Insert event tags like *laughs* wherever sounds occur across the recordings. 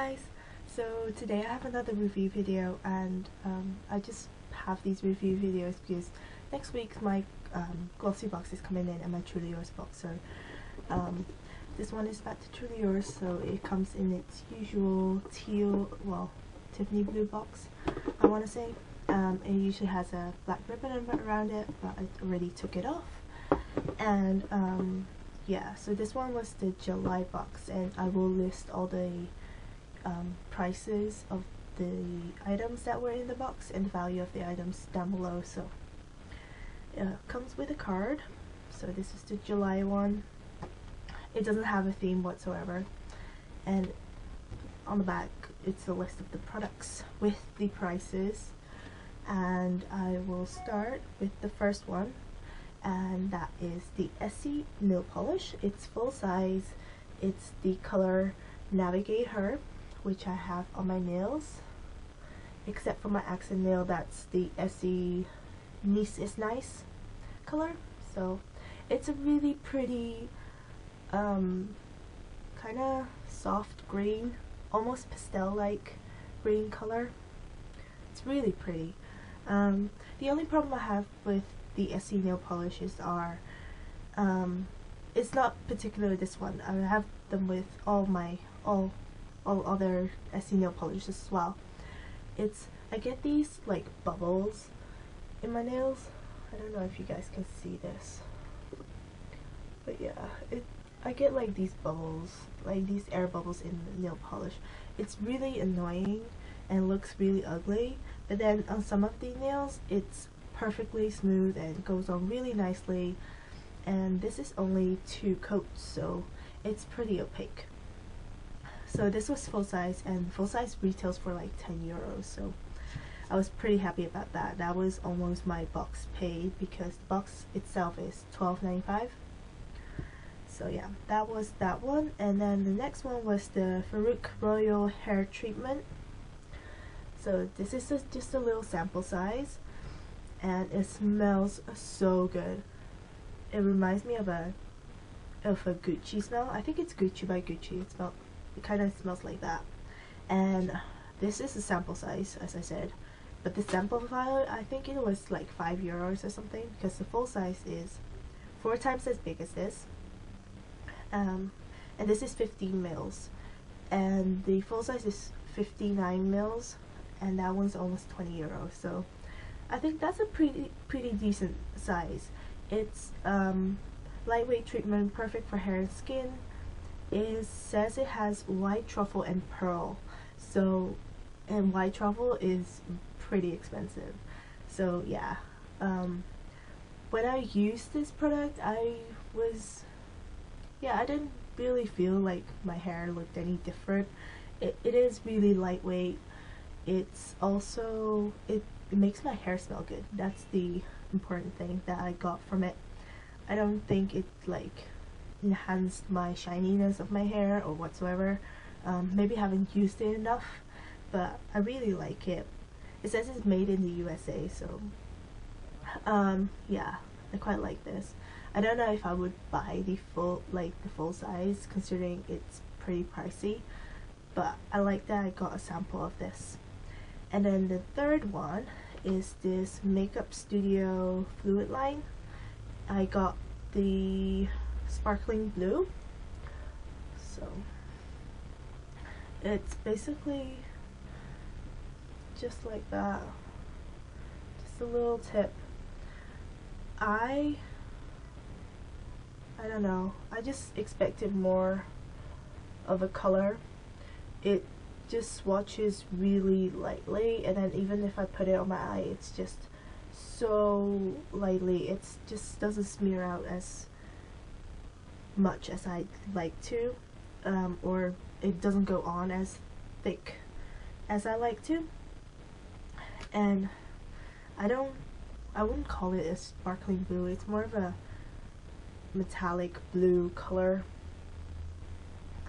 guys! So today I have another review video and um, I just have these review videos because next week my um, Glossybox is coming in and my Truly Yours box so um, this one is back to Truly Yours so it comes in its usual teal, well Tiffany blue box I want to say. Um, it usually has a black ribbon around it but I already took it off and um, yeah so this one was the July box and I will list all the um, prices of the items that were in the box and the value of the items down below. So it comes with a card. So this is the July one. It doesn't have a theme whatsoever. And on the back it's a list of the products with the prices. And I will start with the first one and that is the Essie nail polish. It's full size. It's the color Navigate Her which I have on my nails except for my accent nail that's the Essie Nice is Nice color. So it's a really pretty um, kind of soft green almost pastel like green color. It's really pretty. Um, the only problem I have with the Essie nail polishes are um, it's not particularly this one. I have them with all my all all other Essie nail polishes as well. It's I get these like bubbles in my nails. I don't know if you guys can see this. But yeah, it I get like these bubbles, like these air bubbles in the nail polish. It's really annoying and looks really ugly. But then on some of the nails, it's perfectly smooth and goes on really nicely. And this is only two coats, so it's pretty opaque. So this was full size and full size retails for like 10 euros. So I was pretty happy about that. That was almost my box paid because the box itself is 12.95. So yeah, that was that one. And then the next one was the Farouk Royal Hair Treatment. So this is just a little sample size and it smells so good. It reminds me of a of a Gucci smell. I think it's Gucci by Gucci. It smells it kind of smells like that. And this is a sample size as I said. But the sample file I think it was like 5 euros or something because the full size is four times as big as this. Um, and this is 15 mils. And the full size is 59 mils and that one's almost 20 euros. So I think that's a pretty pretty decent size. It's um, lightweight treatment perfect for hair and skin it says it has white truffle and pearl. So and white truffle is pretty expensive. So yeah. Um, when I used this product I was yeah I didn't really feel like my hair looked any different. It, it is really lightweight. It's also it, it makes my hair smell good. That's the important thing that I got from it. I don't think it like enhanced my shininess of my hair or whatsoever. Um, maybe haven't used it enough, but I really like it. It says it's made in the USA, so um, yeah, I quite like this. I don't know if I would buy the full like the full size considering it's pretty pricey, but I like that I got a sample of this. And then the third one is this Makeup Studio Fluid Line. I got the sparkling blue. So it's basically just like that. Just a little tip. I I don't know. I just expected more of a color. It just swatches really lightly and then even if I put it on my eye it's just so lightly. It just doesn't smear out as much as I'd like to um, or it doesn't go on as thick as I like to. And I don't I wouldn't call it a sparkling blue. It's more of a metallic blue color.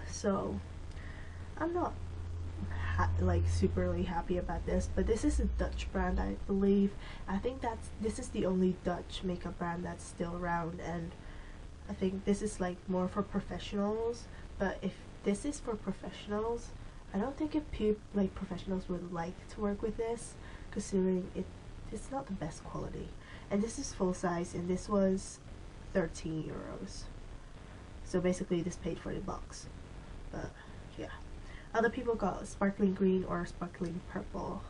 So I'm not like superly happy about this but this is a Dutch brand I believe. I think that's this is the only Dutch makeup brand that's still around and I think this is like more for professionals but if this is for professionals I don't think if pe like professionals would like to work with this, considering it it's not the best quality. And this is full size, and this was 13 euros. So basically, this paid for the box. But yeah, other people got sparkling green or sparkling purple.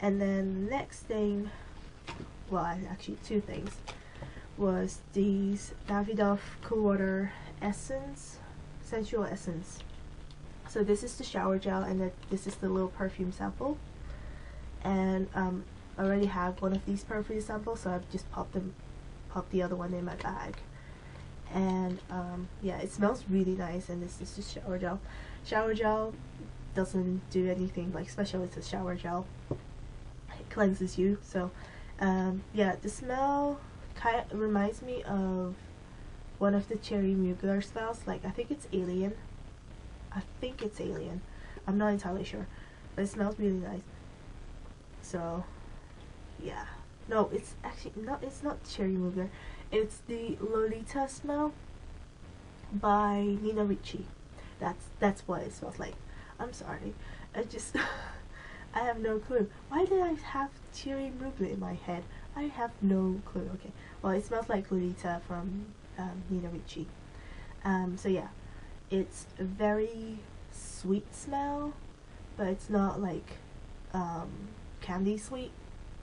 And then next thing, well, actually two things, was these Davidoff Cool Water Essence, Sensual Essence. So this is the shower gel and this is the little perfume sample. And um, I already have one of these perfume samples so I've just popped them, popped the other one in my bag. And um, yeah, it smells really nice and this is just shower gel. Shower gel doesn't do anything like special, it's a shower gel. It cleanses you, so um, yeah, the smell kind of reminds me of one of the Thierry Mugler smells, like I think it's Alien I think it's alien. I'm not entirely sure. But it smells really nice. So, yeah. No, it's actually not, it's not Thierry Mugler. It's the Lolita smell by Nina Ricci. That's, that's what it smells like. I'm sorry. I just, *laughs* I have no clue. Why did I have Thierry Mugler in my head? I have no clue. Okay. Well, it smells like Lolita from um, Nina Ricci. Um, so yeah, it's a very sweet smell, but it's not like um, candy sweet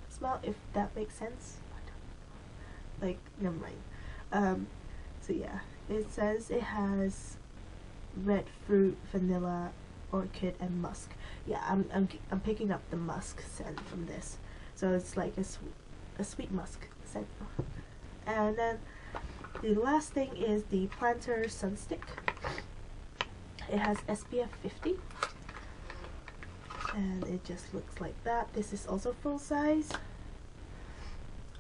smell, if that makes sense. Like, never mind. Um, so yeah, it says it has red fruit, vanilla, orchid, and musk. Yeah, I'm, I'm, I'm picking up the musk scent from this. So it's like a, sw a sweet musk scent. And then the last thing is the Planter Sunstick. It has SPF 50 and it just looks like that. This is also full size.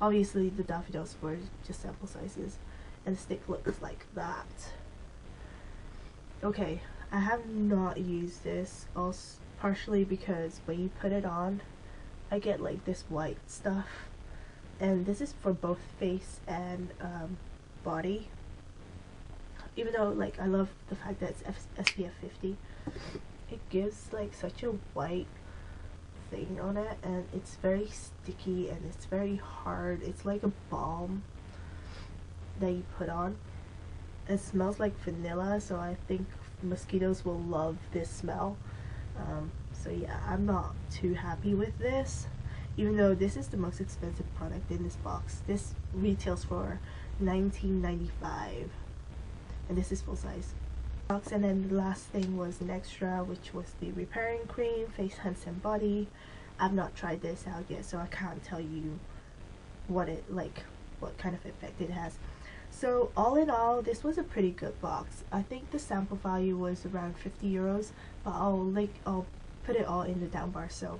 Obviously the Davidoffs were just sample sizes and the stick looks like that. Okay, I have not used this also partially because when you put it on I get like this white stuff. And this is for both face and um, body. Even though like I love the fact that it's F SPF 50 it gives like such a white thing on it and it's very sticky and it's very hard. It's like a balm that you put on. It smells like vanilla so I think mosquitoes will love this smell. Um, so yeah I'm not too happy with this. Even though this is the most expensive product in this box. This retails for 19.95 and this is full size. Box and then the last thing was an extra which was the repairing cream face hands and body. I've not tried this out yet so I can't tell you what it like what kind of effect it has so all in all this was a pretty good box. I think the sample value was around 50 euros but I'll like I'll put it all in the down bar so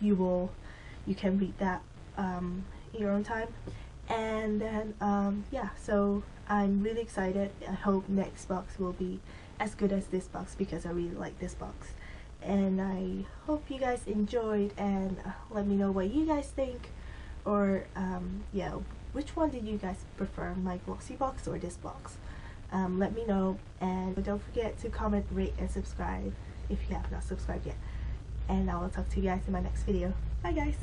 you will you can read that um, in your own time. And then um, yeah so I'm really excited. I hope next box will be as good as this box because I really like this box. And I hope you guys enjoyed and uh, let me know what you guys think. Or um, yeah which one did you guys prefer my Glossybox or this box? Um, let me know and don't forget to comment rate and subscribe if you have not subscribed yet. And I will talk to you guys in my next video. Bye guys